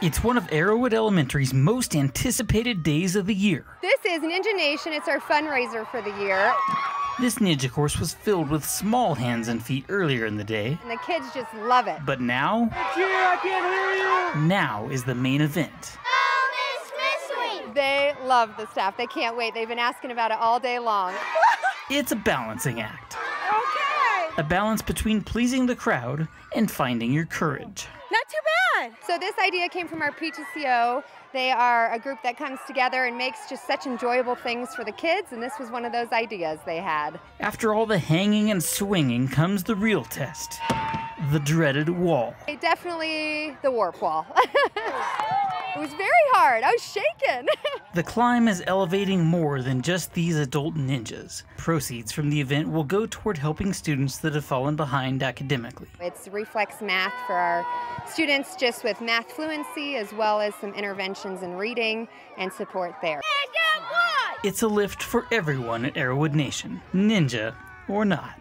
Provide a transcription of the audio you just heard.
It's one of Arrowwood Elementary's most anticipated days of the year. This is Ninja Nation. It's our fundraiser for the year. This ninja course was filled with small hands and feet earlier in the day, And the kids just love it. but now, now is the main event. Oh, Miss they love the staff. They can't wait. They've been asking about it all day long. It's a balancing act. Okay. A balance between pleasing the crowd and finding your courage. So this idea came from our PTCO. They are a group that comes together and makes just such enjoyable things for the kids, and this was one of those ideas they had. After all the hanging and swinging comes the real test the dreaded wall. Definitely the warp wall. it was very hard. I was shaking. The climb is elevating more than just these adult ninjas. Proceeds from the event will go toward helping students that have fallen behind academically. It's reflex math for our students just with math fluency as well as some interventions in reading and support there. It's a lift for everyone at Arrowwood Nation, ninja or not.